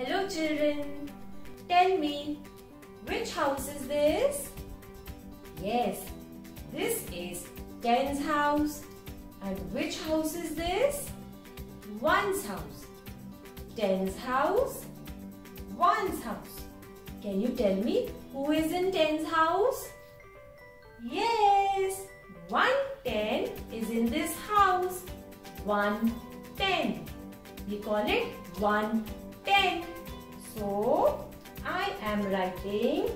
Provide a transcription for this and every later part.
Hello children. Tell me, which house is this? Yes, this is Ten's house. And which house is this? One's house. Ten's house. One's house. Can you tell me who is in Ten's house? Yes, one ten is in this house. One ten. We call it one ten. So, I am writing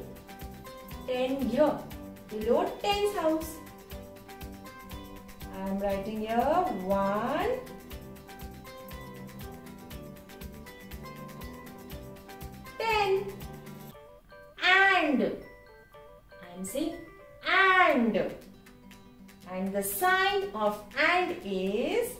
10 here below 10's house. I am writing here 1 10 and I am saying and and the sign of and is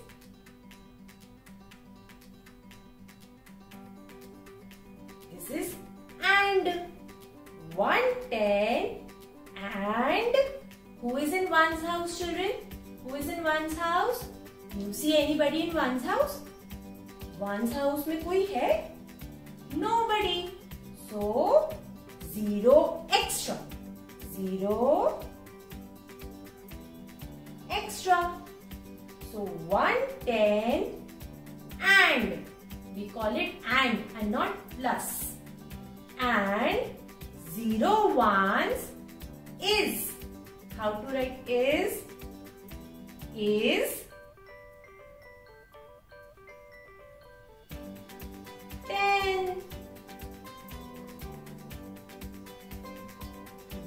110 and who is in one's house children who is in one's house you see anybody in one's house one's house में कोई है nobody so zero extra zero extra so 110 and we call it and and not plus and zero ones is how to write is is ten.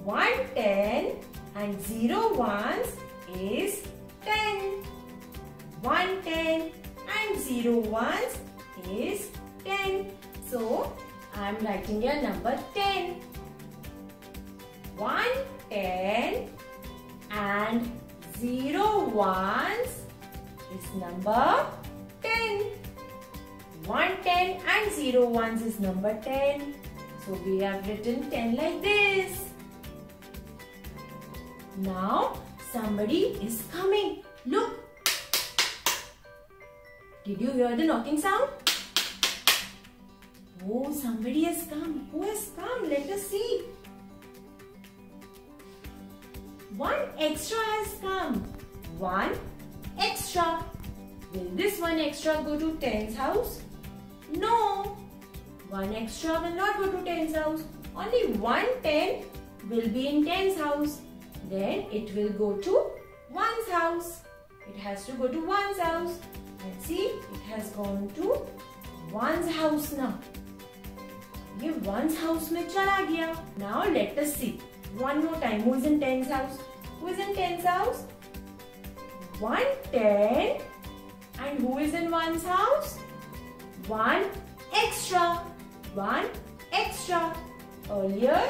One ten and zero ones is ten. One ten and zero ones is ten. So I am writing here number 10. 1, 10 and 0 ones is number 10. 1, 10 and 0 ones is number 10. So we have written 10 like this. Now somebody is coming. Look. Did you hear the knocking sound? Oh, somebody has come. Who has come? Let us see. One extra has come. One extra. Will this one extra go to 10's house? No. One extra will not go to 10's house. Only one 10 will be in 10's house. Then it will go to 1's house. It has to go to 1's house. Let's see. It has gone to 1's house now. ये once house में चला गया now let us C one more time who is in tense house Who is in tens house? One ten. And who is in one's house? One extra. One extra. Earlier,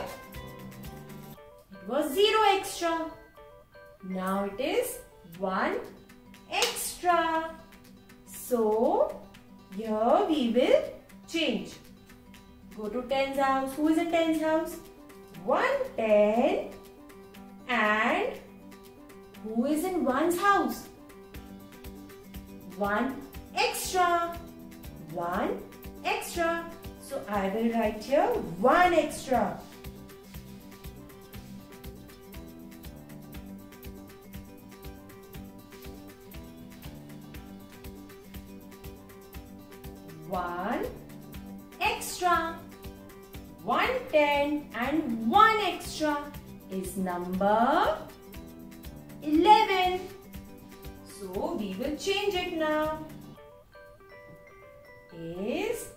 it was zero extra. Now it is one extra. So, here we will change. Go to tens house. Who is in tens house? One ten. 1's house? 1 extra. 1 extra. So I will write here 1 extra. One extra. 110 and 1 extra is number 11. So we will change it now. Is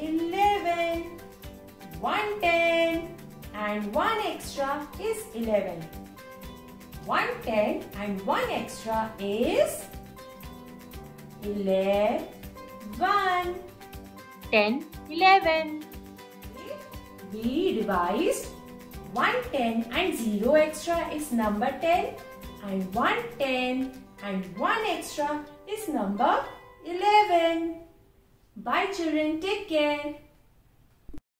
11. 110 and 1 extra is 11. 110 and 1 extra is 11. 10, 11. We revised 110 and 0 extra is number 10 and 110 and 1 extra is number 11. Bye children, take care.